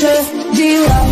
pressure, do you